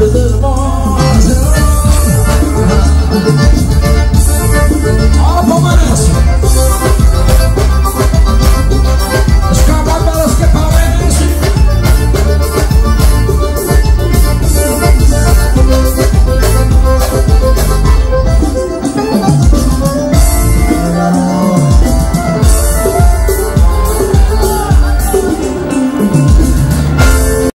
up a.